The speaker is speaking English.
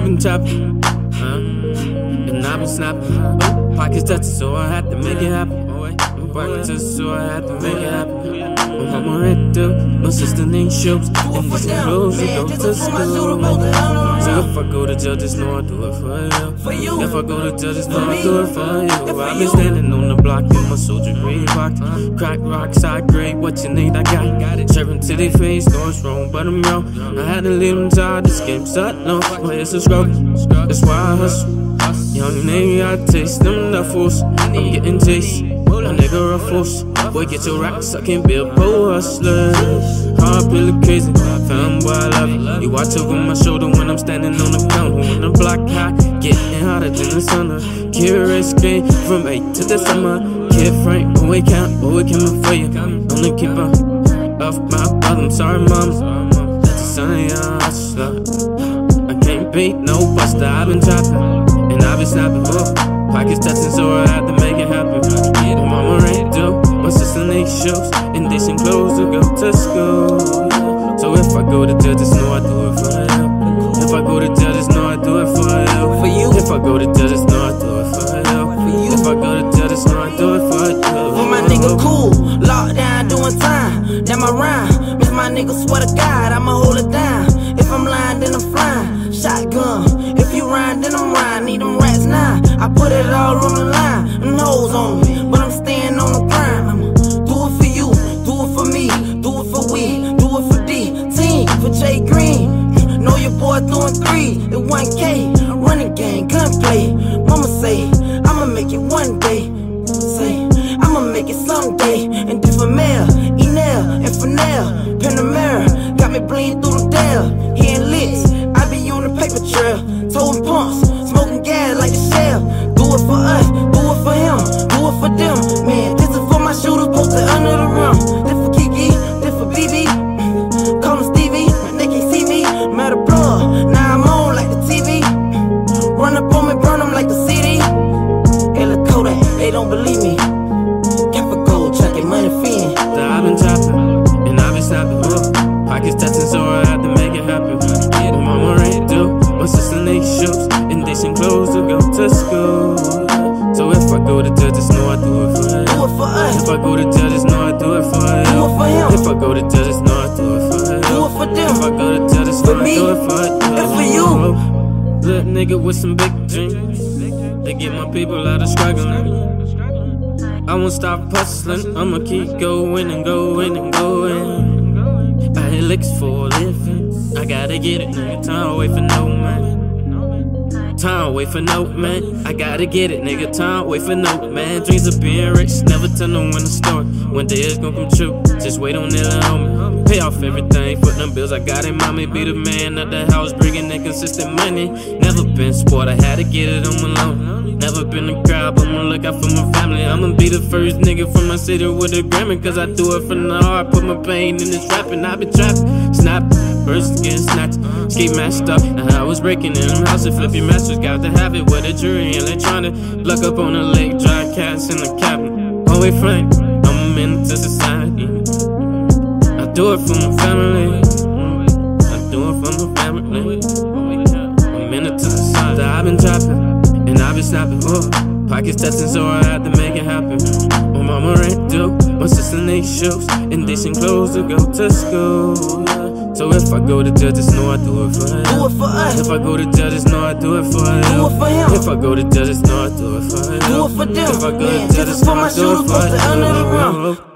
I've been chopping, uh, and I've been snapping. Pockets touching, so I had to make it happen. Pockets touching, so I had to make it happen. My mama read up, my sister named Shows, and these clothes we go to school. So if I go to jail, just know I do it for you. If I go to jail, just know I do it for you. I've been standing block in my soldier green box. Crack rock, side grade, what you need, I got it. Serving to their face, know it's wrong, but I'm young. I had to leave them tired, this game sucked, no. But it's a struggle, that's why I hustle. Young nigga, I taste them duffels. I'm getting taste. A nigga ruffles. Boy, get your rocks sucking, be a pro hustler. Hard pillar crazy, found boy, I love it. You watch over my shoulder when I'm standing on the counter. When the block high, the summer. Curious game from 8 to the summer. Kid Frank, boy, count, boy, coming for you. I'm the keeper of my. I'm sorry, mama. That's the your hustler. I can't beat no buster, I've been chopping. And I've been snapping, oh, pockets touching, so I had to make it happen. My mama dope, my sister need shoes, and decent clothes to go to school. So if I go to jail, just know I do it for you. If I go to jail, just If I go to jail, just know I do it for you. If I go to jail, just know I do it for you. For my nigga cool, locked down doing time. That my rhyme. Miss my nigga, swear to God, I'ma hold it down. If I'm lying, then I'm flying. Shotgun. If you rhyme, then I'm rhyme. Need them rats now. I put it all on the line. And hoes on me. But I'm staying on the grind. I'ma do it for you. Do it for me. Do it for we. Do it for D. Team. For Jay Green. Know your boy doing three. It 1K. Game. Gunplay. Mama say, I'ma make it one day. Say, I'ma make it someday. And different mail, Enel, and Fennel, Panamera, got me bleeding through the Dell. I go to jail, just know I do it for do it for him, If I go to jail, just know I do it for you. do it for them. If I go to jail, just For know I do it for you. and for you. Little nigga with some big dreams. They get my people out of struggling. I won't stop hustling. I'ma keep going and going and going. I hit licks for a living. I gotta get it, nigga. Time away for no man. Time wait for no man. I gotta get it, nigga. Time wait for no man. Dreams of being rich, never tell no one the story. One day it's gonna come true. Just wait on it, homie. Pay off everything, put them bills I got in mommy. Be the man of the house, bringing that consistent money. Never been sport, I had to get it on my own. Never been a crowd, but I'ma look out for my family. I'ma be the first nigga from my city with a Grammy. Cause I do it from the heart, put my pain in this rapping. I been trapping, snap, burst again, snatch, ski mashed up. And I was breaking in them houses, flipping masters. Got to have it with a jury, and they tryna luck up on the lake, dry cats in the cabin. Always frank, I'm a menace to society. I do it for my family. I do it for my family. I'm a menace to society. I've been trapping, and I've snapping. Oh, pockets touching, so I had to make it happen. My mama ain't do, my sister need shoes and decent clothes to go to school. So if I go to jail, just know I do it for Do it for us, If I go to jail, just know I do it for do it for him, If I go to jail, just know I do it for you. do it for them. If I go to jail, just know I do it for posted